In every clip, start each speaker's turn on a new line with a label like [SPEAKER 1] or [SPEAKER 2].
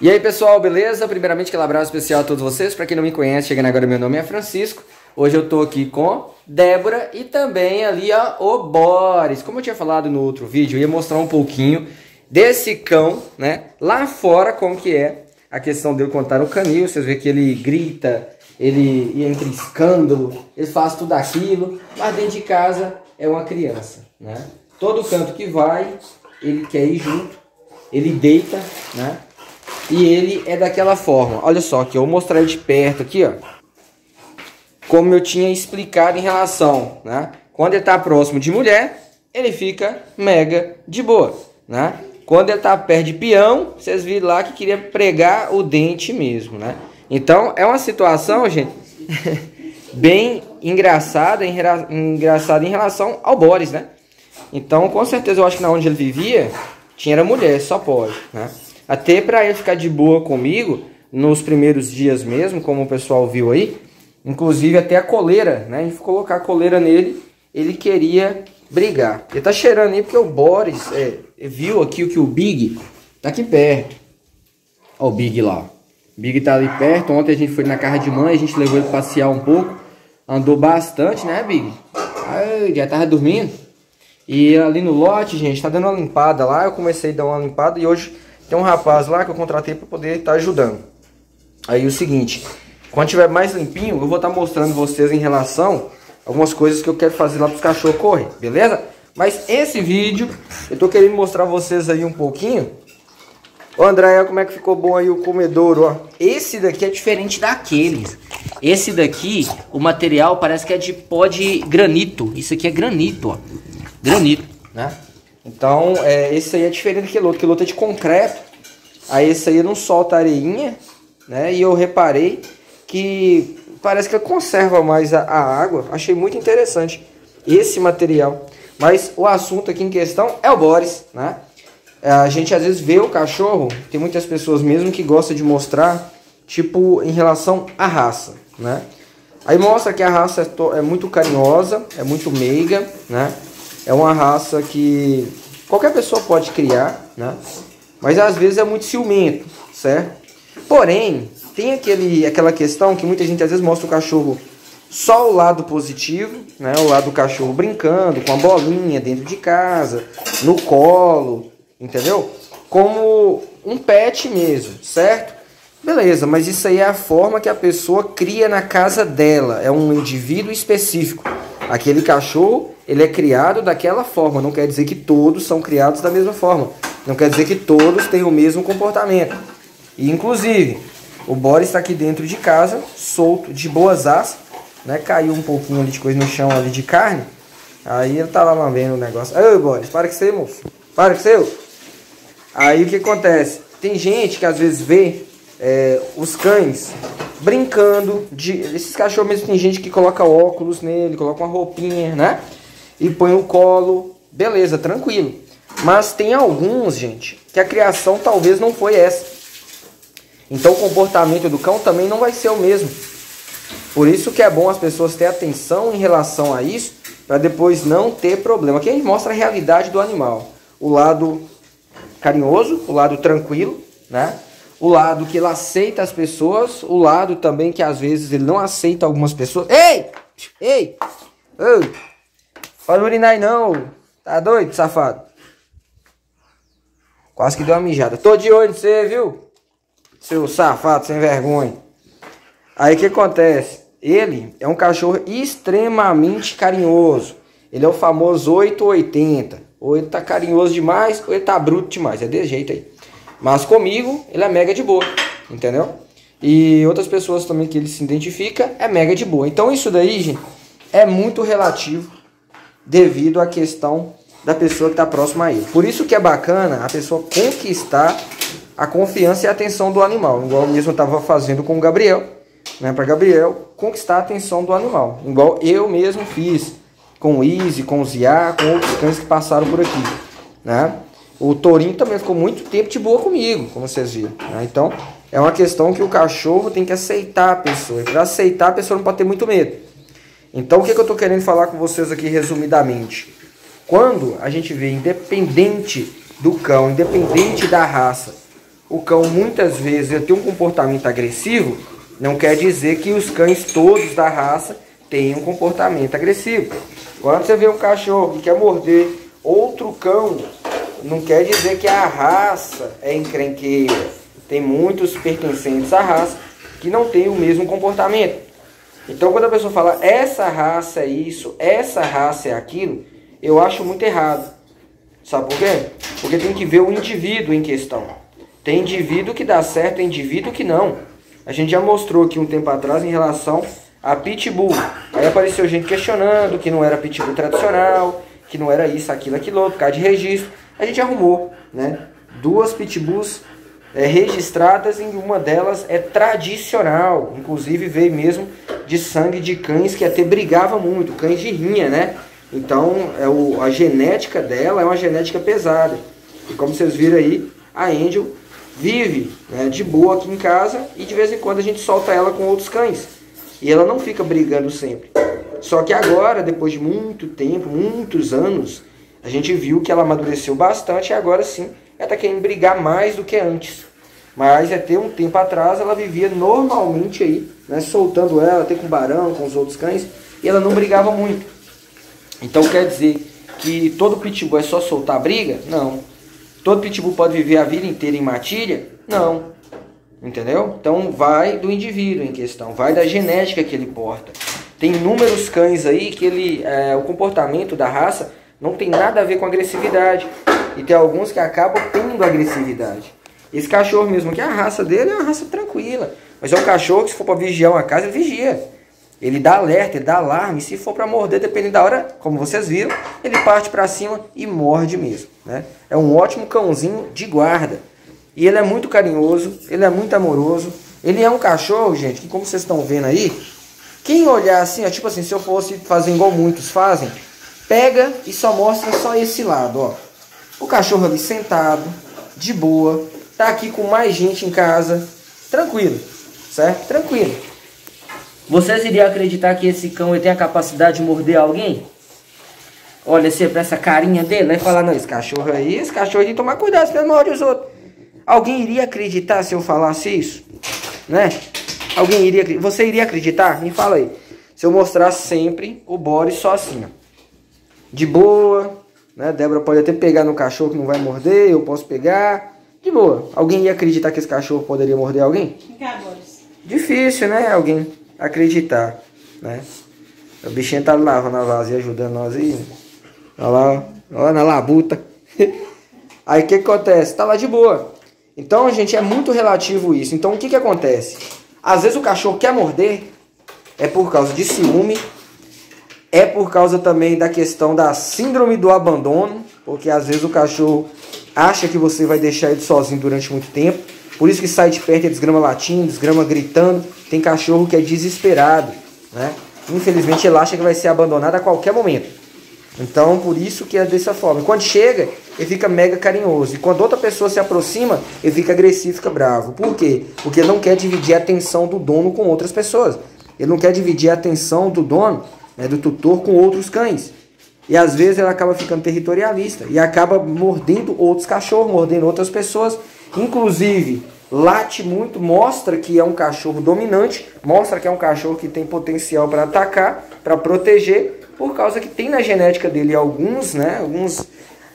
[SPEAKER 1] E aí pessoal, beleza? Primeiramente, aquele abraço especial a todos vocês. Para quem não me conhece, chegando agora, meu nome é Francisco. Hoje eu tô aqui com Débora e também ali ó, o Boris. Como eu tinha falado no outro vídeo, eu ia mostrar um pouquinho desse cão, né? Lá fora, como que é a questão dele contar o canil. Vocês vê que ele grita, ele entra em escândalo, ele faz tudo aquilo. Mas dentro de casa é uma criança, né? Todo canto que vai, ele quer ir junto, ele deita, né? E ele é daquela forma. Olha só aqui, eu vou mostrar ele de perto aqui, ó. Como eu tinha explicado em relação, né? Quando ele está próximo de mulher, ele fica mega de boa, né? Quando ele está perto de peão, vocês viram lá que queria pregar o dente mesmo, né? Então, é uma situação, gente, bem engraçada, engraçada em relação ao Boris, né? Então, com certeza, eu acho que na onde ele vivia, tinha era mulher, só pode, né? Até para ele ficar de boa comigo, nos primeiros dias mesmo, como o pessoal viu aí, inclusive até a coleira, né? A gente colocar a coleira nele, ele queria brigar. Ele tá cheirando aí porque o Boris é, viu aqui o que o Big tá aqui perto. Ó o Big lá. Big tá ali perto. Ontem a gente foi na casa de mãe, a gente levou ele passear um pouco. Andou bastante, né, Big? Ai, já tava dormindo. E ali no lote, gente, tá dando uma limpada lá. Eu comecei a dar uma limpada e hoje tem um rapaz lá que eu contratei para poder estar tá ajudando. Aí o seguinte, quando tiver mais limpinho, eu vou estar tá mostrando vocês em relação algumas coisas que eu quero fazer lá para os cachorros correr, beleza? Mas esse vídeo, eu tô querendo mostrar vocês aí um pouquinho. Ô André, como é que ficou bom aí o comedouro, ó. Esse daqui é diferente daqueles. Esse daqui, o material parece que é de pó de granito. Isso aqui é granito, ó. Granito, né? Então, é, esse aí é diferente outro. Aquele outro é de concreto. Aí esse aí não solta areinha, né? E eu reparei que parece que conserva mais a, a água. Achei muito interessante esse material. Mas o assunto aqui em questão é o Boris, né? É, a gente às vezes vê o cachorro, tem muitas pessoas mesmo que gostam de mostrar, tipo, em relação à raça, né? Aí mostra que a raça é, é muito carinhosa, é muito meiga, né? É uma raça que qualquer pessoa pode criar, né? Mas às vezes é muito ciumento, certo? Porém, tem aquele, aquela questão que muita gente às vezes mostra o cachorro só o lado positivo, né? O lado do cachorro brincando com a bolinha dentro de casa, no colo, entendeu? Como um pet mesmo, certo? Beleza, mas isso aí é a forma que a pessoa cria na casa dela, é um indivíduo específico. Aquele cachorro ele é criado daquela forma. Não quer dizer que todos são criados da mesma forma. Não quer dizer que todos têm o mesmo comportamento. E, inclusive, o Boris está aqui dentro de casa, solto, de boas as, né? Caiu um pouquinho ali de coisa no chão ali de carne. Aí ele tá lá lambendo o negócio. Aí, Boris, para que você, moço. Para que você. Aí o que acontece? Tem gente que às vezes vê é, os cães brincando. De, esses cachorros mesmo tem gente que coloca óculos nele, coloca uma roupinha, né? E põe o colo, beleza, tranquilo. Mas tem alguns, gente, que a criação talvez não foi essa. Então o comportamento do cão também não vai ser o mesmo. Por isso que é bom as pessoas terem atenção em relação a isso, para depois não ter problema. Aqui a gente mostra a realidade do animal. O lado carinhoso, o lado tranquilo, né? O lado que ele aceita as pessoas, o lado também que às vezes ele não aceita algumas pessoas. Ei! Ei! Ei! Pode urinar aí não. Tá doido, safado? Quase que deu uma mijada. Tô de olho em você, viu? Seu safado, sem vergonha. Aí o que acontece? Ele é um cachorro extremamente carinhoso. Ele é o famoso 880. Ou ele tá carinhoso demais, ou ele tá bruto demais. É desse jeito aí. Mas comigo, ele é mega de boa. Entendeu? E outras pessoas também que ele se identifica, é mega de boa. Então isso daí, gente, é muito relativo devido à questão da pessoa que está próxima a ele. Por isso que é bacana a pessoa conquistar a confiança e a atenção do animal, igual eu mesmo estava fazendo com o Gabriel, né, para Gabriel conquistar a atenção do animal, igual eu mesmo fiz com o Easy, com o Zia, com outros cães que passaram por aqui, né? O Torinho também ficou muito tempo de boa comigo, como vocês viram. Né? Então, é uma questão que o cachorro tem que aceitar a pessoa. E para aceitar, a pessoa não pode ter muito medo. Então, o que, que eu estou querendo falar com vocês aqui resumidamente? Quando a gente vê, independente do cão, independente da raça, o cão muitas vezes tem um comportamento agressivo, não quer dizer que os cães todos da raça tenham um comportamento agressivo. Quando você vê um cachorro que quer morder outro cão, não quer dizer que a raça é encrenqueira. Tem muitos pertencentes à raça que não têm o mesmo comportamento. Então, quando a pessoa fala essa raça é isso, essa raça é aquilo, eu acho muito errado. Sabe por quê? Porque tem que ver o indivíduo em questão. Tem indivíduo que dá certo, tem indivíduo que não. A gente já mostrou aqui um tempo atrás em relação a pitbull. Aí apareceu gente questionando que não era pitbull tradicional, que não era isso, aquilo, aquilo outro, causa de registro. A gente arrumou, né? Duas pitbulls é, registradas e uma delas é tradicional. Inclusive veio mesmo de sangue de cães que até brigava muito, cães de rinha, né? Então é o, a genética dela é uma genética pesada. E como vocês viram aí, a Angel vive né, de boa aqui em casa e de vez em quando a gente solta ela com outros cães. E ela não fica brigando sempre. Só que agora, depois de muito tempo, muitos anos, a gente viu que ela amadureceu bastante e agora sim ela está querendo brigar mais do que antes. Mas até um tempo atrás ela vivia normalmente aí, né, soltando ela, até com o barão, com os outros cães, e ela não brigava muito. Então quer dizer que todo pitbull é só soltar briga? Não. Todo pitbull pode viver a vida inteira em matilha? Não. Entendeu? Então vai do indivíduo em questão, vai da genética que ele porta. Tem inúmeros cães aí que ele, é, o comportamento da raça não tem nada a ver com agressividade. E tem alguns que acabam tendo agressividade. Esse cachorro mesmo que a raça dele é uma raça tranquila. Mas é um cachorro que se for para vigiar uma casa, ele vigia. Ele dá alerta, ele dá alarme. Se for para morder, dependendo da hora, como vocês viram, ele parte para cima e morde mesmo. Né? É um ótimo cãozinho de guarda. E ele é muito carinhoso, ele é muito amoroso. Ele é um cachorro, gente, que como vocês estão vendo aí, quem olhar assim, ó, tipo assim, se eu fosse fazer igual muitos fazem, pega e só mostra só esse lado, ó. O cachorro ali sentado, de boa, tá aqui com mais gente em casa, tranquilo, certo? Tranquilo. Vocês iriam acreditar que esse cão tem a capacidade de morder alguém? Olha sempre essa carinha dele, vai falar, não, esse cachorro aí, esse cachorro tem que tomar cuidado, senão morde os outros. Alguém iria acreditar se eu falasse isso? Né? Alguém iria Você iria acreditar? Me fala aí. Se eu mostrasse sempre o Boris só assim, ó. De boa, né? Débora pode até pegar no cachorro que não vai morder, eu posso pegar. De boa. Alguém ia acreditar que esse cachorro poderia morder alguém? Difícil, né? Alguém acreditar, né? O bichinho tá lavando a vaza e ajudando nós aí. Olha lá, olha na labuta. Aí o que, que acontece? Tá lá de boa. Então, gente, é muito relativo isso. Então, o que, que acontece? Às vezes o cachorro quer morder, é por causa de ciúme, é por causa também da questão da síndrome do abandono, porque às vezes o cachorro acha que você vai deixar ele sozinho durante muito tempo, por isso que sai de perto e desgrama latindo, desgrama gritando. Tem cachorro que é desesperado, né? Infelizmente ele acha que vai ser abandonado a qualquer momento. Então, por isso que é dessa forma. Quando chega, ele fica mega carinhoso. E quando outra pessoa se aproxima, ele fica agressivo, fica bravo. Por quê? Porque ele não quer dividir a atenção do dono com outras pessoas. Ele não quer dividir a atenção do dono, né, do tutor, com outros cães. E às vezes ele acaba ficando territorialista e acaba mordendo outros cachorros, mordendo outras pessoas. Inclusive, late muito, mostra que é um cachorro dominante, mostra que é um cachorro que tem potencial para atacar, para proteger, por causa que tem na genética dele alguns, né, alguns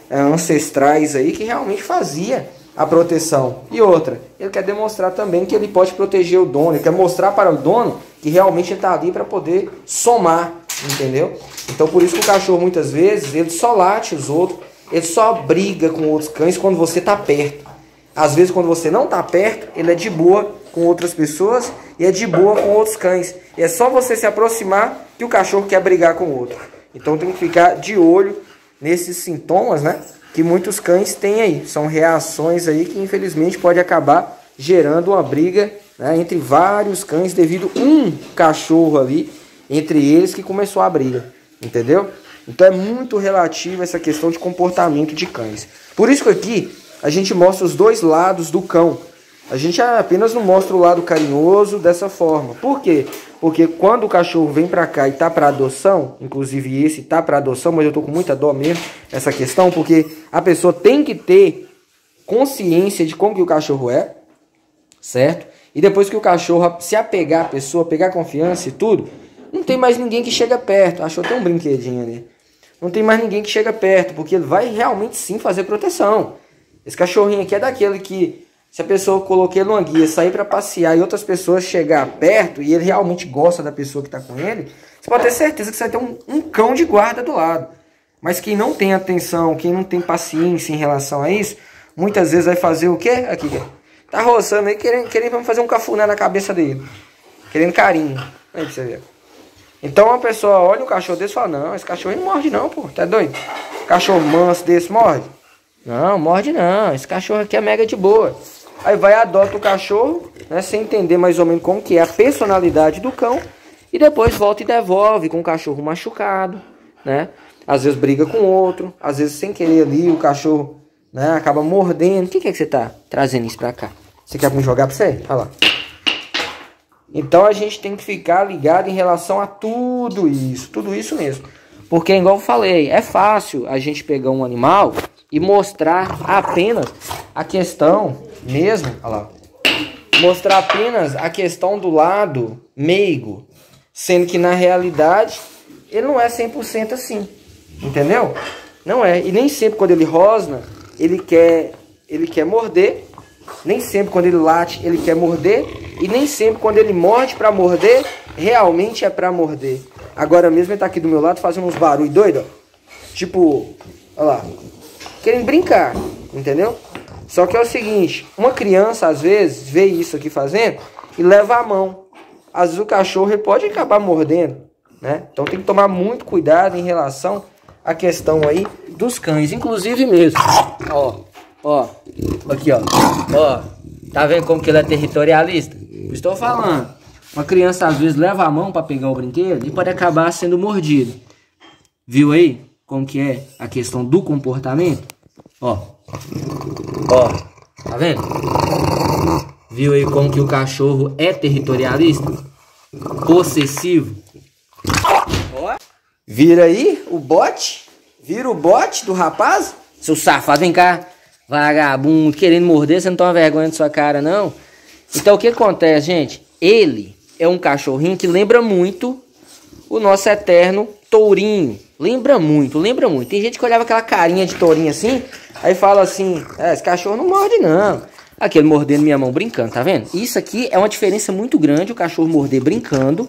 [SPEAKER 1] é, ancestrais aí que realmente fazia a proteção. E outra, ele quer demonstrar também que ele pode proteger o dono, ele quer mostrar para o dono que realmente ele está ali para poder somar, entendeu? Então por isso que o cachorro muitas vezes ele só late os outros, ele só briga com outros cães quando você está perto. Às vezes quando você não está perto, ele é de boa com outras pessoas e é de boa com outros cães. E é só você se aproximar que o cachorro quer brigar com o outro. Então tem que ficar de olho nesses sintomas, né? Que muitos cães têm aí. São reações aí que infelizmente pode acabar gerando uma briga né, entre vários cães devido um cachorro ali entre eles que começou a briga. Entendeu? Então é muito relativo essa questão de comportamento de cães. Por isso que aqui a gente mostra os dois lados do cão. A gente apenas não mostra o lado carinhoso dessa forma. Por quê? Porque quando o cachorro vem para cá e tá para adoção, inclusive esse tá para adoção, mas eu tô com muita dó mesmo essa questão, porque a pessoa tem que ter consciência de como que o cachorro é, certo? E depois que o cachorro se apegar à pessoa, pegar confiança e tudo, não tem mais ninguém que chega perto. Achou até um brinquedinho ali. Não tem mais ninguém que chega perto, porque ele vai realmente sim fazer proteção. Esse cachorrinho aqui é daquele que, se a pessoa colocar ele numa guia, sair para passear e outras pessoas chegar perto e ele realmente gosta da pessoa que está com ele, você pode ter certeza que você vai ter um, um cão de guarda do lado. Mas quem não tem atenção, quem não tem paciência em relação a isso, muitas vezes vai fazer o quê? Aqui, tá roçando aí, querendo, querendo fazer um cafuné na cabeça dele. Querendo carinho. Aí pra você ver. Então a pessoa olha o cachorro desse e fala, não, esse cachorro não morde não, pô, tá doido? Cachorro manso desse morde? Não, morde não, esse cachorro aqui é mega de boa. Aí vai adota o cachorro, né, sem entender mais ou menos como que é a personalidade do cão, e depois volta e devolve com o cachorro machucado, né? Às vezes briga com outro, às vezes sem querer ali o cachorro né, acaba mordendo. O que, que é que você tá trazendo isso pra cá? Você quer me jogar pra você? Olha lá. Então a gente tem que ficar ligado em relação a tudo isso, tudo isso mesmo. Porque, igual eu falei, é fácil a gente pegar um animal e mostrar apenas a questão mesmo, olha lá, mostrar apenas a questão do lado meigo, sendo que na realidade ele não é 100% assim, entendeu? Não é, e nem sempre quando ele rosna, ele quer, ele quer morder, nem sempre quando ele late, ele quer morder, e nem sempre quando ele morde para morder, realmente é para morder. Agora mesmo ele tá aqui do meu lado fazendo uns barulhos doidos, Tipo, olha lá. Querem brincar, entendeu? Só que é o seguinte, uma criança às vezes vê isso aqui fazendo e leva a mão. Às vezes o cachorro pode acabar mordendo, né? Então tem que tomar muito cuidado em relação à questão aí dos cães, inclusive mesmo. Ó, ó, aqui ó, ó, tá vendo como que ele é territorialista? Estou falando. Uma criança às vezes leva a mão para pegar o brinquedo e pode acabar sendo mordido. Viu aí como que é a questão do comportamento? Ó. Ó. Tá vendo? Viu aí como que o cachorro é territorialista? Possessivo. Ó. Vira aí o bote. Vira o bote do rapaz. Seu safado, vem cá. Vagabundo, querendo morder, você não toma vergonha de sua cara, não? Então o que acontece, gente? Ele é um cachorrinho que lembra muito o nosso eterno tourinho. Lembra muito, lembra muito. Tem gente que olhava aquela carinha de tourinho assim, aí fala assim: é, esse cachorro não morde, não. Aquele mordendo minha mão brincando, tá vendo? Isso aqui é uma diferença muito grande: o cachorro morder brincando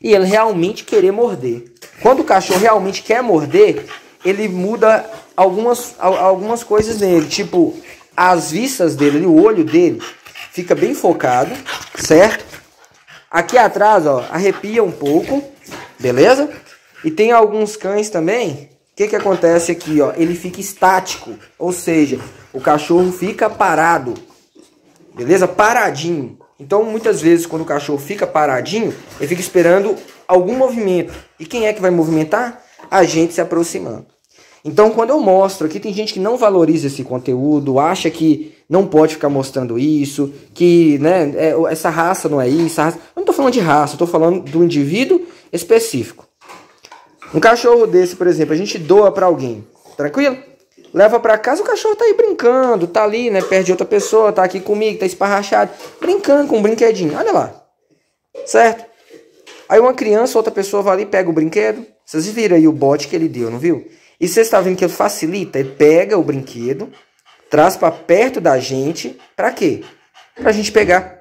[SPEAKER 1] e ele realmente querer morder. Quando o cachorro realmente quer morder, ele muda algumas, algumas coisas nele, tipo as vistas dele, o olho dele fica bem focado, certo? Aqui atrás, ó, arrepia um pouco, beleza? E tem alguns cães também, o que que acontece aqui, ó? Ele fica estático, ou seja, o cachorro fica parado, beleza? Paradinho. Então, muitas vezes, quando o cachorro fica paradinho, ele fica esperando algum movimento. E quem é que vai movimentar? A gente se aproximando. Então, quando eu mostro aqui, tem gente que não valoriza esse conteúdo, acha que não pode ficar mostrando isso, que né, é, essa raça não é isso. Raça... Eu não estou falando de raça, estou falando do indivíduo específico. Um cachorro desse, por exemplo, a gente doa para alguém, tranquilo? Leva para casa, o cachorro tá aí brincando, tá ali, né, perto de outra pessoa, tá aqui comigo, tá esparrachado, brincando com um brinquedinho, olha lá. Certo? Aí uma criança, outra pessoa vai ali, pega o brinquedo. Vocês viram aí o bote que ele deu, não viu? E você está vendo que ele facilita? Ele pega o brinquedo, traz para perto da gente, para quê? Para a gente pegar.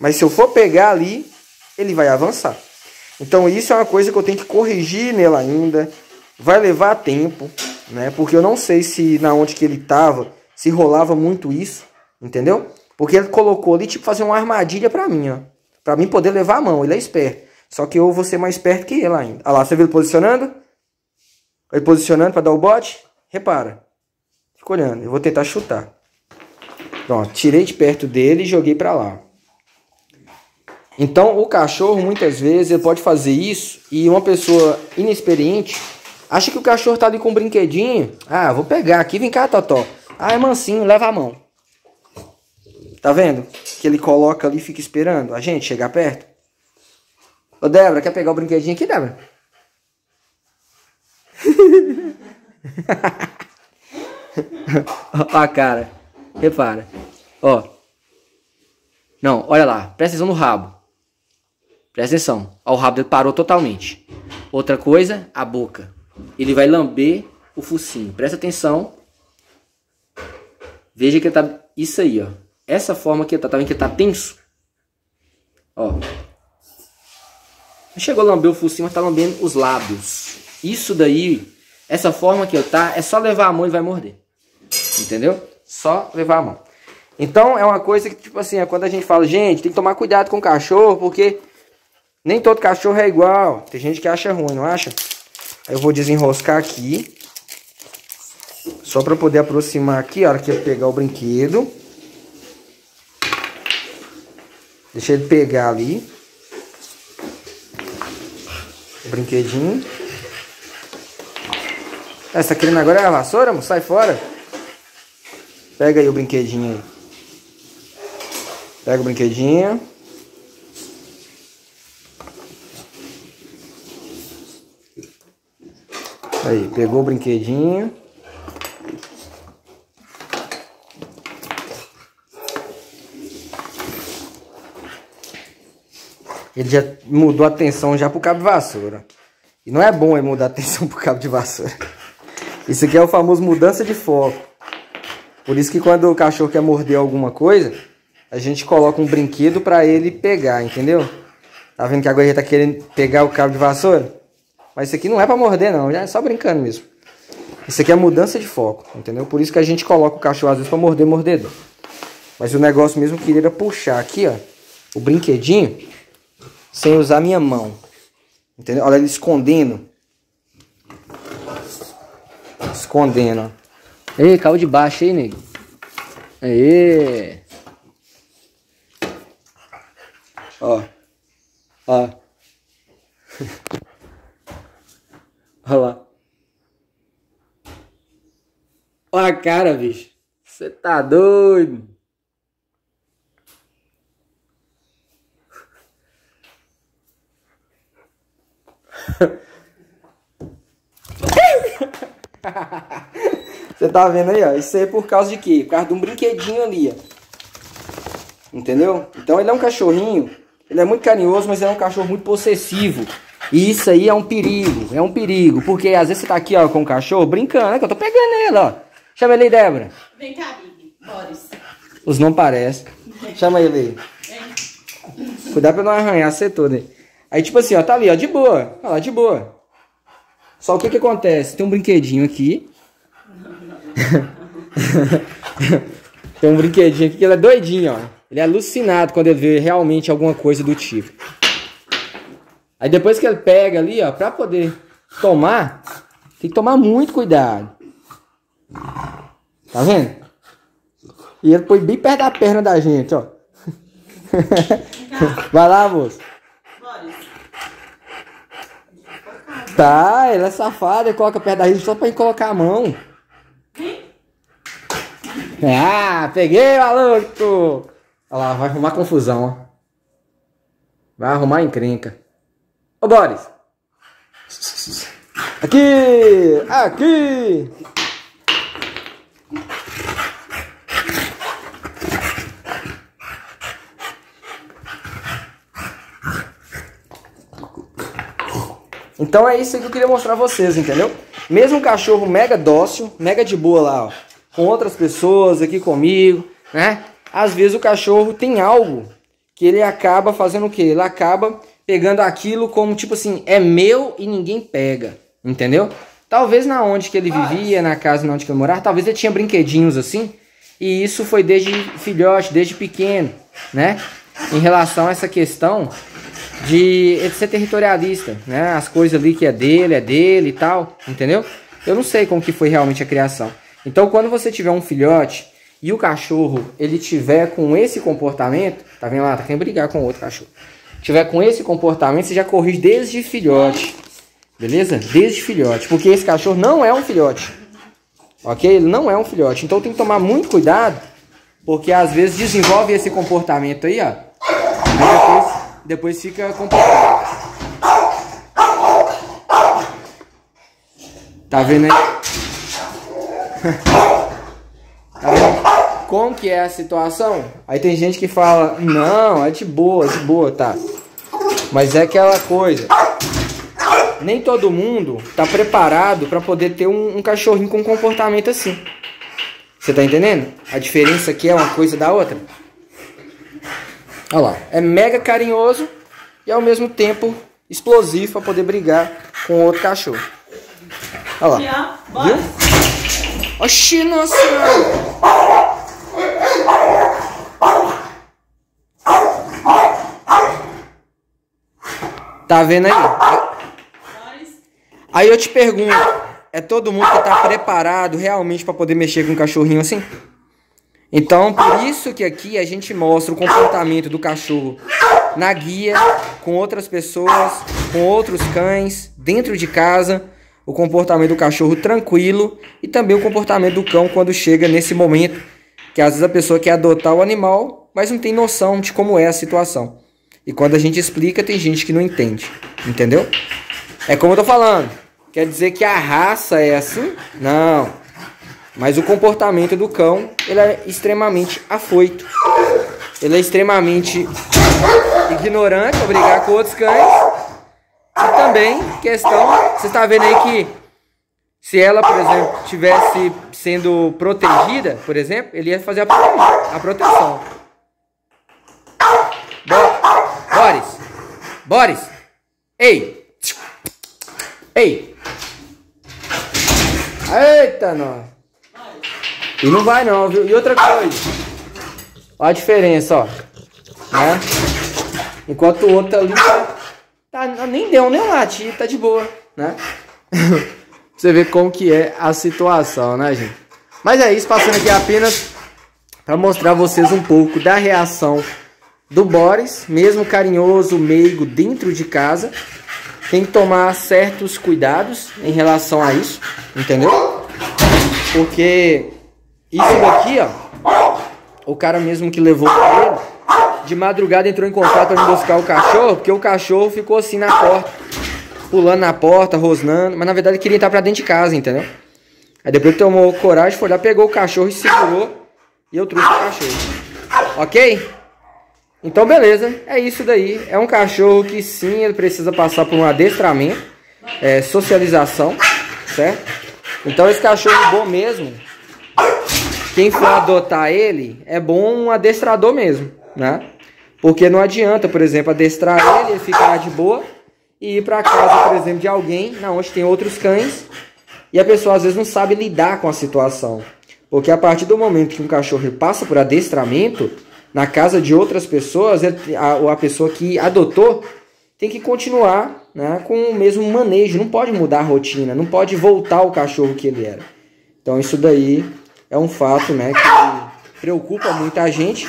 [SPEAKER 1] Mas se eu for pegar ali, ele vai avançar. Então isso é uma coisa que eu tenho que corrigir nela ainda. Vai levar tempo, né? Porque eu não sei se na onde que ele estava, se rolava muito isso, entendeu? Porque ele colocou ali, tipo, fazer uma armadilha para mim, ó. Pra mim poder levar a mão, ele é esperto. Só que eu vou ser mais esperto que ele ainda. Olha lá, você viu ele posicionando? Ele posicionando para dar o bote. Repara. Fica olhando. Eu vou tentar chutar. Pronto, tirei de perto dele e joguei para lá. Então, o cachorro, muitas vezes, ele pode fazer isso e uma pessoa inexperiente acha que o cachorro tá ali com um brinquedinho. Ah, vou pegar aqui, vem cá, Totó. Ah, é mansinho, leva a mão. Tá vendo? Que ele coloca ali e fica esperando a gente chegar perto. Ô, Débora, quer pegar o brinquedinho aqui, Débora? Ó a cara. Repara. Ó. Não, olha lá. Presta atenção no rabo. Presta atenção. Ó, o rabo dele parou totalmente. Outra coisa, a boca. Ele vai lamber o focinho. Presta atenção. Veja que ele tá... Isso aí, ó. Essa forma que ele tá. Tá vendo que ele tá tenso? Ó. Chegou a lamber o focinho, mas tá lambendo os lábios. Isso daí, essa forma que ele tá, é só levar a mão e vai morder. Entendeu? Só levar a mão. Então é uma coisa que, tipo assim, é quando a gente fala, gente, tem que tomar cuidado com o cachorro, porque nem todo cachorro é igual. Tem gente que acha ruim, não acha? Aí eu vou desenroscar aqui. Só para poder aproximar aqui, a hora que eu pegar o brinquedo. Deixa ele pegar ali. O brinquedinho. Essa querendo agora é a vassoura, Sai fora. Pega aí o brinquedinho aí. Pega o brinquedinho. Aí, pegou o brinquedinho. Ele já mudou a atenção já pro cabo de vassoura. E não é bom ele mudar a atenção pro cabo de vassoura. Isso aqui é o famoso mudança de foco. Por isso que quando o cachorro quer morder alguma coisa, a gente coloca um brinquedo para ele pegar, entendeu? Tá vendo que agora ele tá querendo pegar o cabo de vassoura? Mas isso aqui não é para morder não, é só brincando mesmo. Isso aqui é mudança de foco, entendeu? Por isso que a gente coloca o cachorro às vezes para morder mordedor. Mas o negócio mesmo que era puxar aqui, ó, o brinquedinho sem usar minha mão. Entendeu? Olha ele escondendo. Escondendo, ó. Ei, caiu de baixo aí, nego. Aê. Ó. Ó. Olha lá. Olha a cara, bicho. Você tá doido. Você tá vendo aí, ó. Isso aí é por causa de quê? Por causa de um brinquedinho ali, ó. Entendeu? Então ele é um cachorrinho ele é muito carinhoso, mas ele é um cachorro muito possessivo. E isso aí é um perigo, é um perigo. Porque às vezes você tá aqui, ó, com o cachorro, brincando, né? Que eu tô pegando ele, ó. Chama ele aí, Débora.
[SPEAKER 2] Vem cá, Bibi. Boris.
[SPEAKER 1] Os não parecem. Chama ele aí. Vem. Cuidado pra não arranhar você todo aí. Aí, tipo assim, ó, tá ali, ó, de boa. Olha lá, de boa. Só o que que acontece? Tem um brinquedinho aqui. Tem um brinquedinho aqui que ele é doidinho, ó. Ele é alucinado quando ele vê realmente alguma coisa do tipo. Aí depois que ele pega ali, ó, pra poder tomar, tem que tomar muito cuidado. Tá vendo? E ele foi bem perto da perna da gente, ó. Vai lá, moço. Tá, ele é safado, ele coloca perto da gente só pra gente colocar a mão. Ah, peguei, maluco! Olha lá, vai arrumar confusão, ó. Vai arrumar encrenca. Ô, Boris. Aqui! Aqui! Então é isso que eu queria mostrar a vocês, entendeu? Mesmo um cachorro mega dócil, mega de boa lá, ó, com outras pessoas aqui comigo, né? às vezes o cachorro tem algo que ele acaba fazendo o quê? Ele acaba pegando aquilo como tipo assim, é meu e ninguém pega, entendeu? Talvez na onde que ele vivia, na casa onde que ele morava, talvez ele tinha brinquedinhos assim, e isso foi desde filhote, desde pequeno, né? Em relação a essa questão de ele ser territorialista, né? As coisas ali que é dele, é dele e tal, entendeu? Eu não sei como que foi realmente a criação. Então, quando você tiver um filhote e o cachorro ele tiver com esse comportamento, tá vendo lá, tá querendo brigar com outro cachorro. Tiver com esse comportamento, você já corrige desde filhote. Beleza? Desde filhote, porque esse cachorro não é um filhote. OK? Ele não é um filhote. Então tem que tomar muito cuidado, porque às vezes desenvolve esse comportamento aí, ó. Depois, depois fica complicado. Tá vendo aí? Tá como que é a situação? Aí tem gente que fala, não, é de boa, de boa, tá. Mas é aquela coisa. Nem todo mundo tá preparado para poder ter um, um cachorrinho com um comportamento assim. Você tá entendendo? A diferença aqui é uma coisa da outra. Olha lá, é mega carinhoso e ao mesmo tempo explosivo para poder brigar com outro cachorro. Olha lá. Viu? Oxi, nossa Tá vendo aí? Aí eu te pergunto, é todo mundo que tá preparado realmente para poder mexer com um cachorrinho assim? Então, por isso que aqui a gente mostra o comportamento do cachorro na guia, com outras pessoas, com outros cães, dentro de casa, o comportamento do cachorro tranquilo e também o comportamento do cão quando chega nesse momento que às vezes a pessoa quer adotar o animal, mas não tem noção de como é a situação. E quando a gente explica, tem gente que não entende, entendeu? É como eu tô falando. Quer dizer que a raça é assim? Não. Mas o comportamento do cão, ele é extremamente afoito. Ele é extremamente ignorante brigar com outros cães. E também, questão, você está vendo aí que se ela, por exemplo, tivesse sendo protegida, por exemplo, ele ia fazer a, a proteção. Bo Boris! Boris! Ei! Ei! Eita, nós! E não vai não, viu? E outra coisa. Olha a diferença, ó. Né? Enquanto o outro ali tá, nem deu nem um latir, tá de boa, né? Você vê como que é a situação, né, gente? Mas é isso, passando aqui apenas para mostrar vocês um pouco da reação do Boris, mesmo carinhoso, meigo, dentro de casa. Tem que tomar certos cuidados em relação a isso, entendeu? Porque isso daqui, ó, o cara mesmo que levou pra ele, de madrugada entrou em contato para buscar o cachorro, porque o cachorro ficou assim na porta, pulando na porta, rosnando, mas na verdade queria entrar pra dentro de casa, entendeu? Aí depois tomou coragem, foi lá, pegou o cachorro e segurou, e eu trouxe o cachorro. Ok? Então beleza, é isso daí. É um cachorro que sim, ele precisa passar por um adestramento, é, socialização, certo? Então esse cachorro bom mesmo, quem for adotar ele, é bom um adestrador mesmo, né? Porque não adianta, por exemplo, adestrar ele, ele ficar de boa e ir para casa, por exemplo, de alguém, na onde tem outros cães, e a pessoa às vezes não sabe lidar com a situação. Porque a partir do momento que um cachorro passa por adestramento, na casa de outras pessoas, a, a pessoa que adotou tem que continuar né, com o mesmo manejo, não pode mudar a rotina, não pode voltar o cachorro que ele era. Então isso daí é um fato, né, que preocupa muita gente,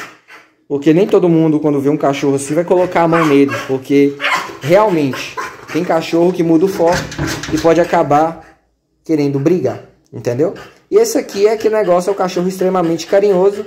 [SPEAKER 1] porque nem todo mundo quando vê um cachorro assim vai colocar a mão nele, porque realmente tem cachorro que muda o foco e pode acabar querendo brigar, entendeu? E esse aqui é aquele negócio, é o cachorro extremamente carinhoso,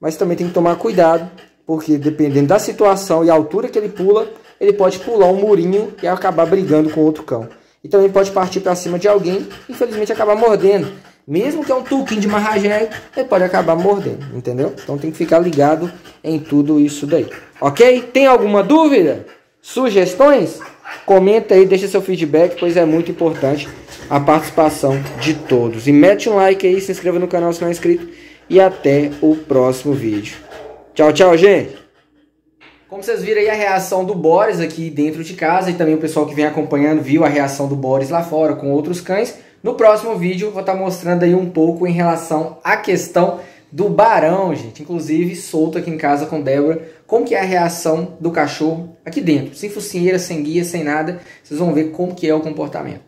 [SPEAKER 1] mas também tem que tomar cuidado, porque dependendo da situação e altura que ele pula, ele pode pular um murinho e acabar brigando com outro cão. E também pode partir para cima de alguém infelizmente acabar mordendo. Mesmo que é um tuquinho de marragé, ele pode acabar mordendo, entendeu? Então tem que ficar ligado em tudo isso daí. Ok? Tem alguma dúvida? Sugestões? Comenta aí, deixa seu feedback, pois é muito importante a participação de todos. E mete um like aí, se inscreva no canal se não é inscrito. E até o próximo vídeo. Tchau, tchau, gente! Como vocês viram aí a reação do Boris aqui dentro de casa e também o pessoal que vem acompanhando viu a reação do Boris lá fora com outros cães. No próximo vídeo vou estar mostrando aí um pouco em relação à questão do barão, gente. Inclusive solto aqui em casa com Débora, como que é a reação do cachorro aqui dentro. Sem focinheira, sem guia, sem nada. Vocês vão ver como que é o comportamento.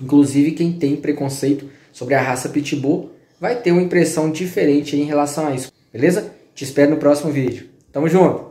[SPEAKER 1] Inclusive quem tem preconceito sobre a raça Pitbull vai ter uma impressão diferente em relação a isso. Beleza? Te espero no próximo vídeo. Tamo junto!